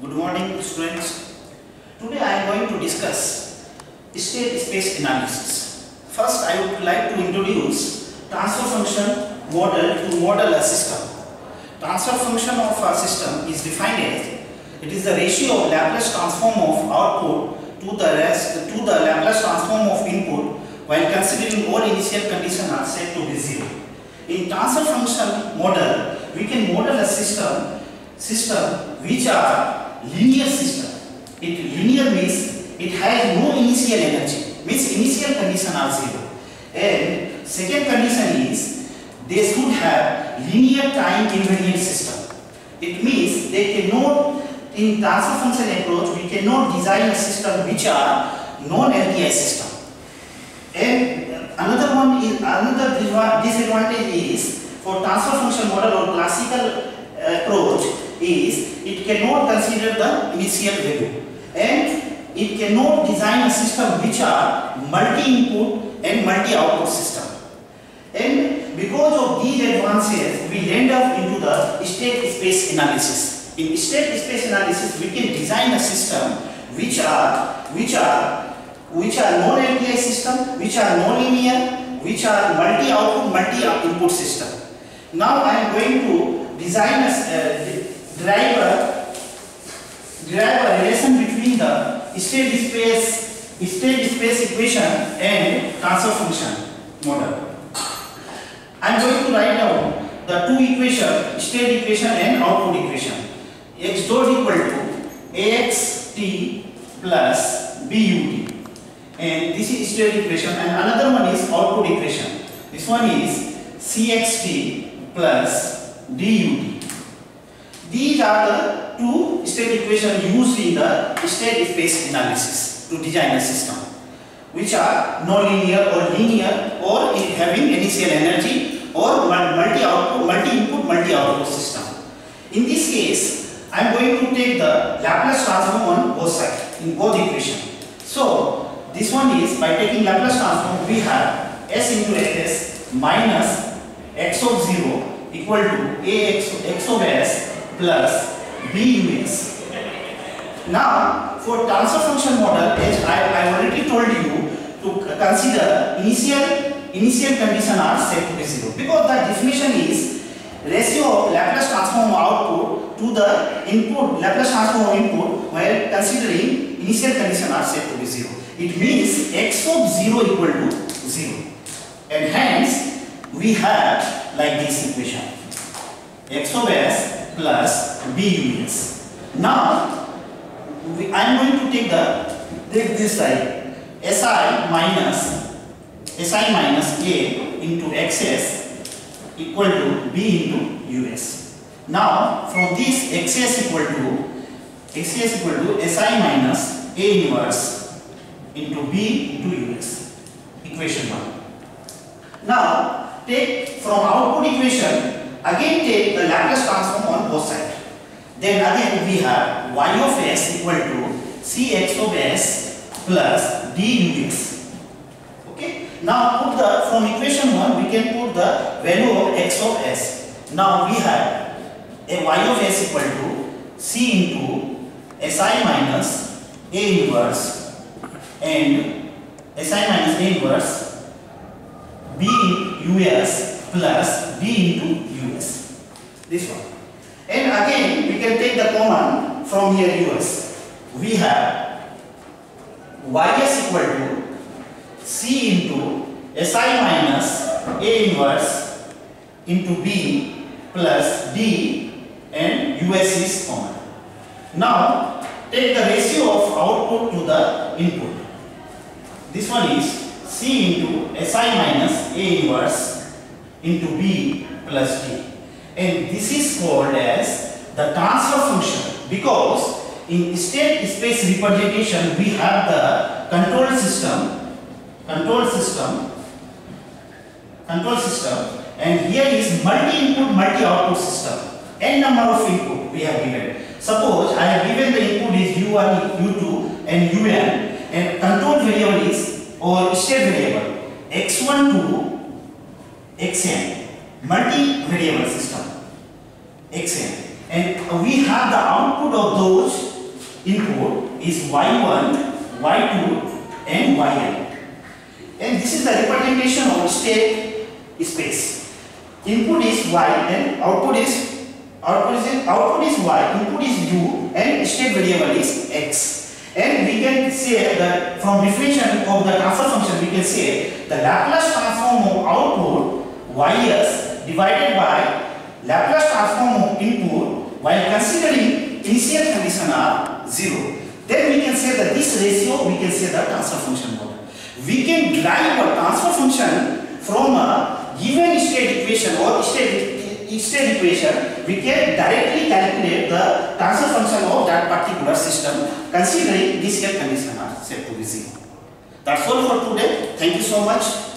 Good morning students. Today I am going to discuss state space analysis. First I would like to introduce transfer function model to model a system. Transfer function of a system is defined as it is the ratio of Laplace transform of output to the rest to the Laplace transform of input while considering all initial conditions are set to be zero. In transfer function model, we can model a system system which are linear system. It linear means it has no initial energy, means initial condition are zero. And second condition is they should have linear time invariant system. It means they cannot in transfer function approach we cannot design a system which are non-LTI system. And another one is another disadvantage is for transfer function model or classical uh, approach is it cannot consider the initial value and it cannot design a system which are multi-input and multi-output system. And because of these advances, we end up into the state space analysis. In state space analysis, we can design a system which are which are which are non-LTI system, which are non-linear, which are multi-output, multi-input system. Now I am going to design a uh, derive a derive a relation between the state space state space equation and transfer function model. I am going to write down the two equation state equation and output equation. x dot equal to ax t plus but and this is state equation and another one is output equation. This one is cxt plus dut. These are the two state equations used in the state space analysis to design a system which are non-linear or linear or having initial energy or multi-output, multi-input, multi-output system. In this case, I am going to take the Laplace transform on both sides in both equations. So, this one is by taking Laplace transform we have s into s minus x of 0 equal to ax x of s plus b ux. Now, for transfer function model, as I, I already told you to consider initial initial condition are set to be zero because the definition is ratio of Laplace transform output to the input Laplace transform input while considering initial condition are set to be zero. It means x of 0 equal to 0 and hence we have like this equation x of s plus b us. Now I am going to take the take this side si minus si minus a into xs equal to b into us. Now from this xs equal to xs equal to si minus a inverse into b into us equation 1. Now take from output equation again take the Laplace transform on both sides. Then again we have y of s equal to cx of s plus d ux. Okay. Now put the from equation 1 we can put the value of x of s. Now we have a y of s equal to c into si minus a inverse and si minus a inverse b us plus b into. This one. And again, we can take the common from here us. We have ys equal to c into si minus a inverse into b plus d and us is common. Now, take the ratio of output to the input. This one is c into si minus a inverse into b plus d and this is called as the transfer function. Because in state space representation we have the control system control system control system. And here is multi input multi output system. N number of input we have given. Suppose i have given the input is u1 u2 and un and control variable is or state variable x1 to xn multi variable system xn and we have the output of those input is y1, y2 and yn. And this is the representation of state space. Input is y and output is output is output is y, input is u and state variable is x. And we can say that from definition of the transfer function we can say the Laplace transform of output ys divided by Laplace transform of input while considering initial condition are 0. Then we can say that this ratio we can say the transfer function model we can derive a transfer function from a given state equation or state, state equation, we can directly calculate the transfer function of that particular system considering this condition are set to be zero. That's all for today. Thank you so much.